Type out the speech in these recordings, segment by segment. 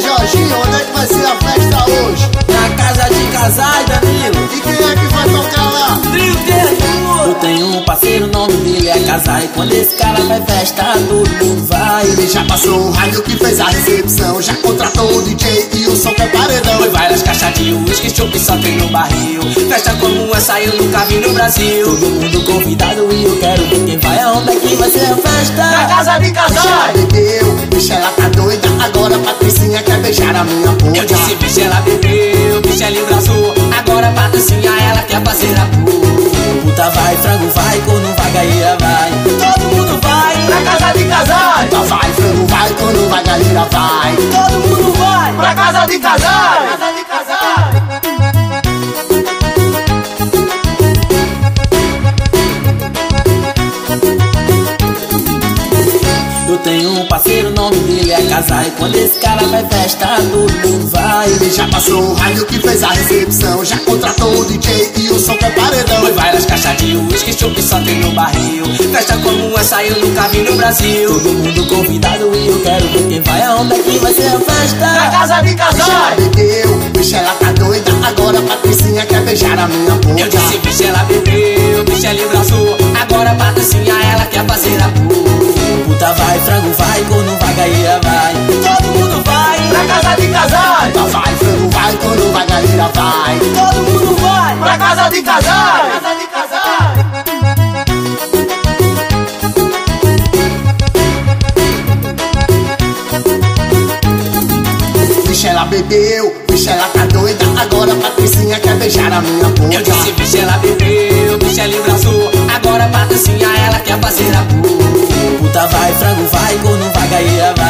Jorginho, onde é que vai ser a festa hoje? Na casa de casais, Danilo. E quem é que vai tocar lá? Trio Terror. Eu tenho um parceiro, o nome dele é Casar. E quando esse cara vai festa, todo mundo vai. Ele já passou o rádio que fez a recepção. Já contratou o DJ e o som que é paredão. Foi várias caixas de uísque, chopp só tem no barril. Festa como essa eu nunca vi no Brasil. Todo mundo convidado e eu quero ver quem vai. Aonde é que vai ser a festa? Na casa de casais. bicha, ela beijar a minha boca. Eu disse, bicha, ela bebeu, bicha, ela engraçou. Agora patricinha, ela quer fazer a puta. Vai, frango vai, corno vai, gaia vai. Todo mundo vai, Na casa de casais. Então vai, frango, vai, quando vai, galera, vai. todo mundo vai. Pra casa de casais. Casa de casais. Eu tenho um parceiro, nome dele Casar. E quando esse cara vai festa, todo mundo vai. Ele já passou o rádio que fez a recepção. Já contratou o DJ e o som que é paredão. Foi várias caixas de uísque, chopp só tem no barril. Festa como essa eu nunca vi no Brasil. Todo mundo convidado e eu quero ver quem vai. Aonde é que vai ser a Na festa? casa de ela casais. bebeu, bicha, ela tá doida. Agora a Patricinha quer beijar a minha boca. Eu disse, bicha, ela bebeu, bicha, engraçou. Agora a patricinha, ela quer vai. todo mundo vai. Pra casa de casais. Casa de casais. Bicha, ela bebeu, bicha, ela tá doida. Agora a Patricinha quer beijar a minha boca. Eu disse, bicha, ela bebeu, bicha, ela engraçou. Agora a patricinha, ela quer fazer a puta. Vai, frango vai, corno vai, gaia vai.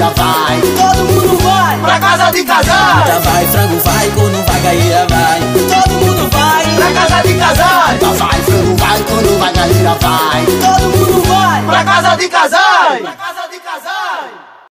Quando vai, todo mundo vai. Pra casa de casais. Vai, frango vai, corno vai, gaia vai.